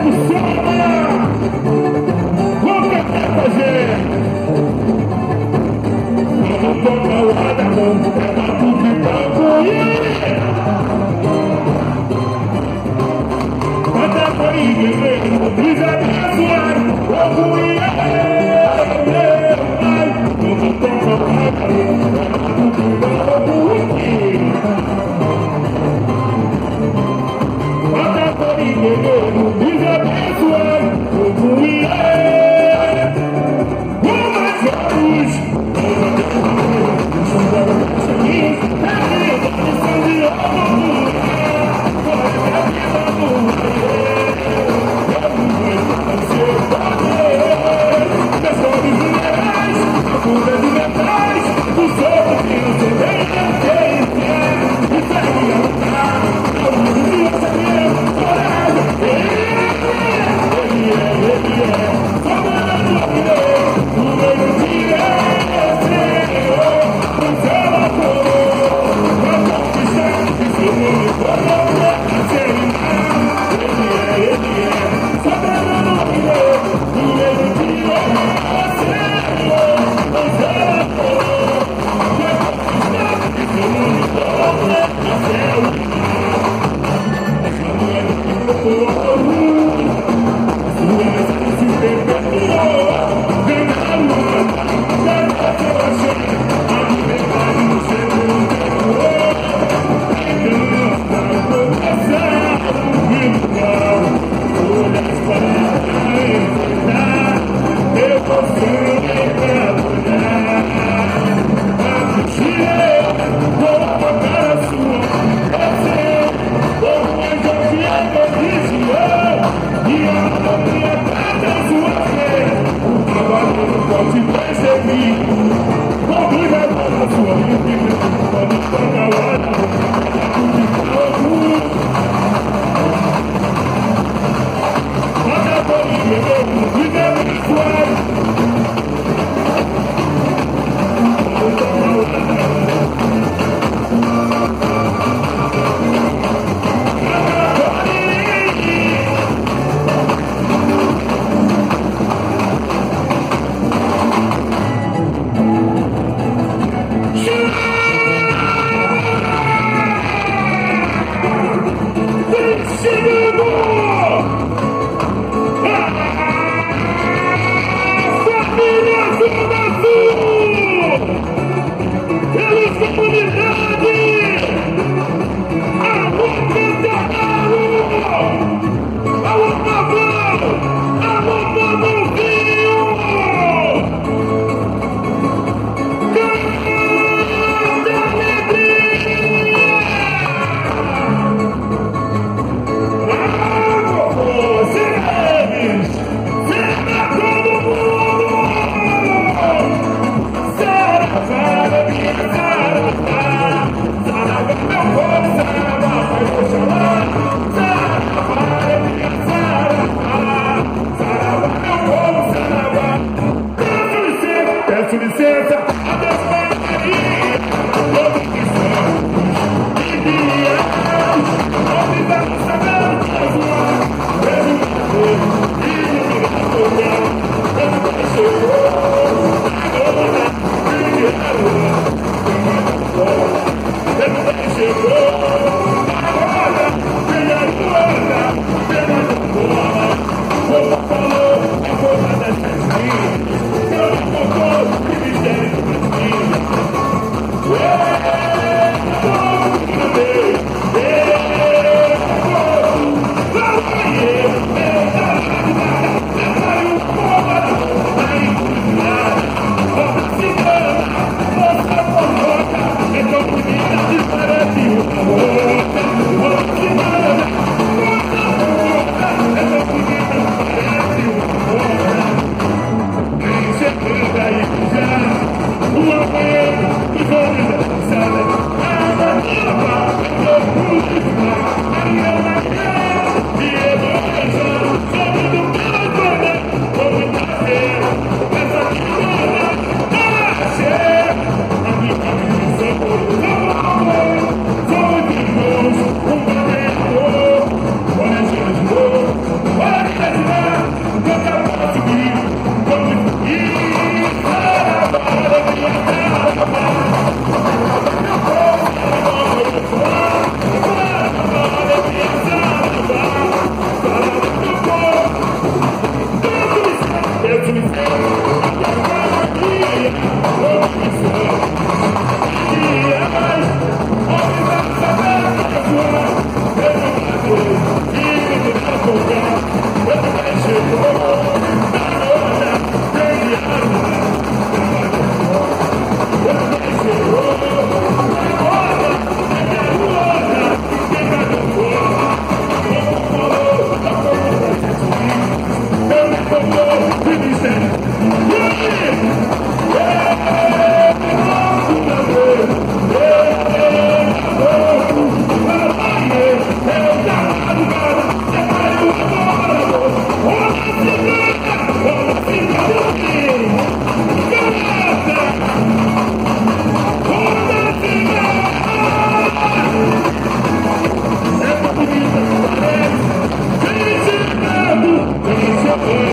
do sol, galera! Vamos fazer! Vamos tomar o to